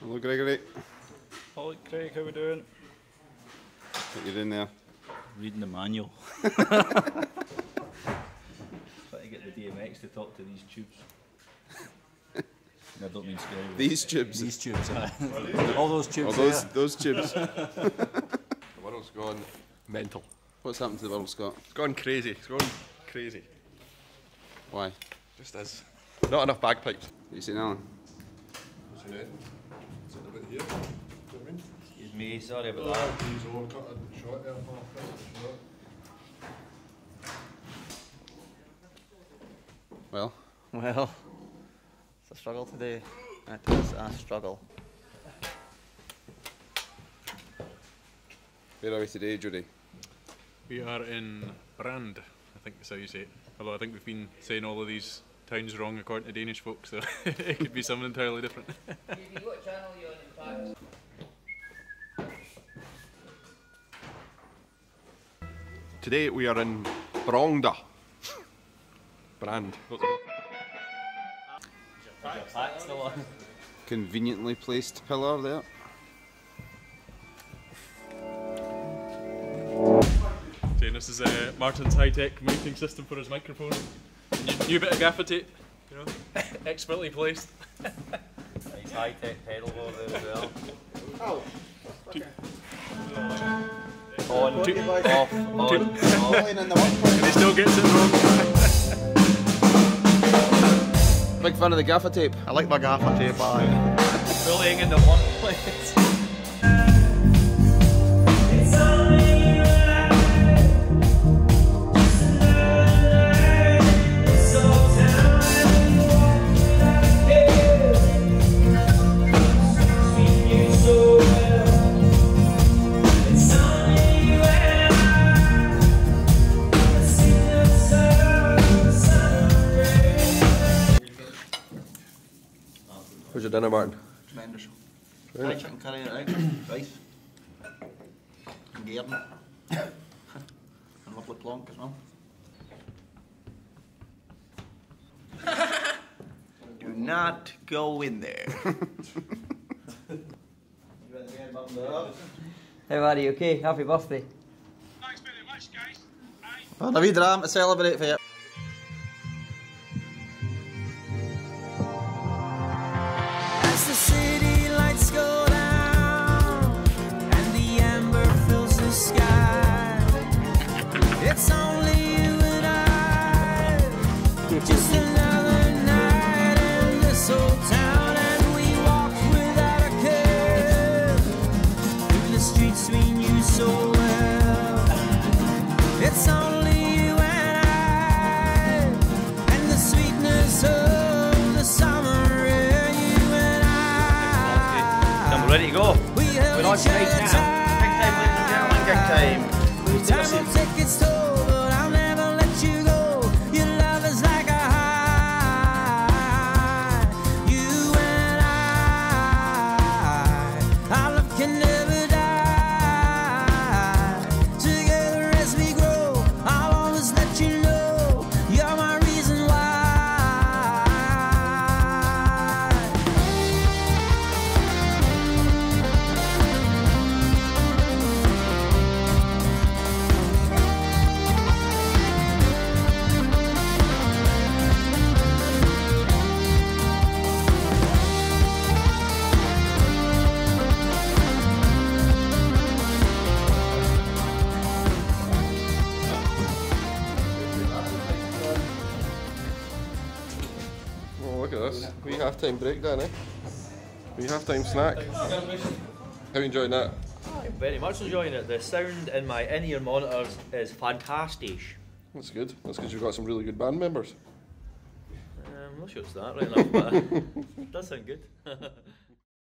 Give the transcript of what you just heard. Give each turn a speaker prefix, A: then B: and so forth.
A: Hello, Gregory.
B: Hello, Craig. How we doing?
A: What you doing there?
B: Reading the manual. Trying to get the DMX to talk to these tubes. I don't mean scary.
A: These tubes.
B: These tubes. aye. All those
A: Oh,
B: tubes.
A: those
B: there.
A: those tubes.
C: The world's gone mental.
A: What's happened to the world, Scott?
C: It's gone crazy. It's gone crazy.
A: Why?
C: Just as. Not enough bagpipes.
A: What you saying, Alan?
C: See that? Sitting a bit here. Do you know what I mean?
B: Excuse me. Sorry about oh, that.
C: Oh, he's all cut a shot there. Oh, cut a shot.
A: Well,
D: Well, it's a struggle today. It is a struggle.
A: where are we today, Judy?
E: We are in Brande, I think that's how you say it. Although I think we've been saying all of these towns wrong according to Danish folk, so it could be something entirely different.
C: Today we are in Brongda. Brande.
B: Pack still on.
A: Conveniently placed pillar there.
E: Saying this is uh, Martin's high-tech mounting system for his microphone. New, new bit of gaffer tape, you know, expertly placed.
B: Nice high tech pedal board there as well. Oh. On,
E: Two-
B: off, on, off.
E: And he still gets it wrong.
A: Big fan of the gaffer tape.
D: I like my gaffer tape, aye.
B: Bullying in the one place.
C: Where's dinner, Martin?
D: Tremendous. Fried chicken curry, right? Rice. And Garden. and lovely plonk as well. Do not go in there.
F: How are you? Okay, happy birthday. Thanks very much, guys. Bye.
D: Well, a wee dram to celebrate for you.
B: Ready to go.
G: We
B: We're on
G: each
B: gig
G: other
B: now.
G: tight.
D: Gig
C: Look at this. Wee half-time breakdown, eh? Wee half-time snack. How you enjoying that?
H: I'm very much enjoying it. The sound in my in-ear monitors is fantastic.
C: That's good. That's because you've got some really good band members.
H: Um, I'm not sure it's that right now, but it does sound good.